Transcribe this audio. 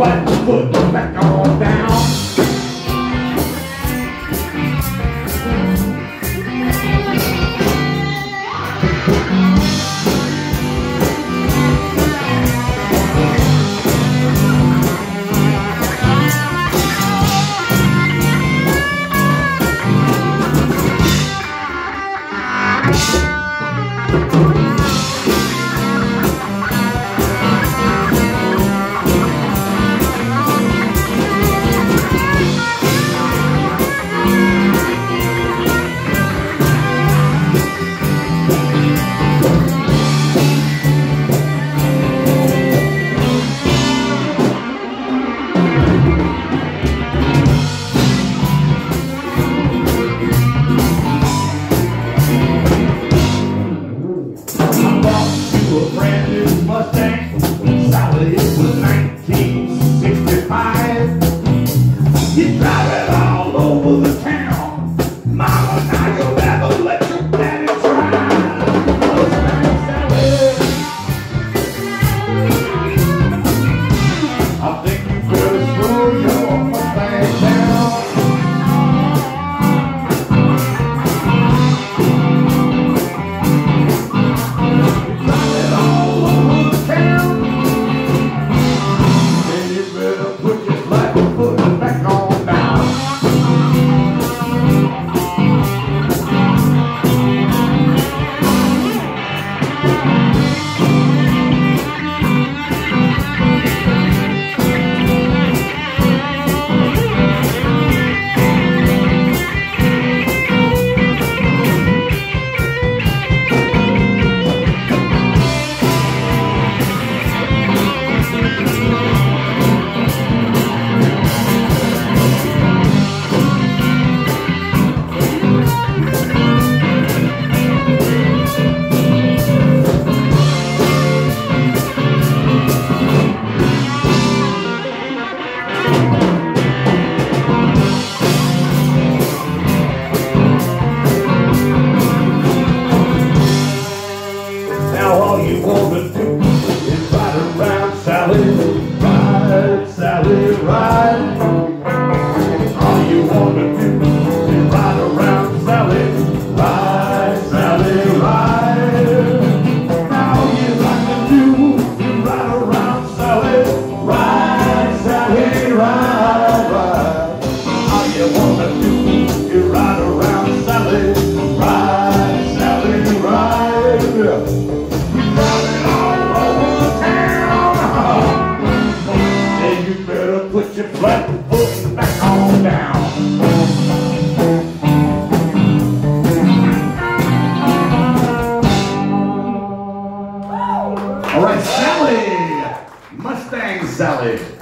right foot back on that. Stated.